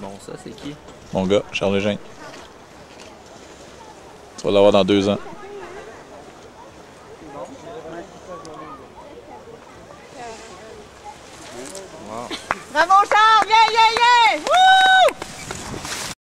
Bon, ça, c'est qui? Mon gars, Charles Eugène. Tu vas l'avoir dans deux ans. Bravo, Charles!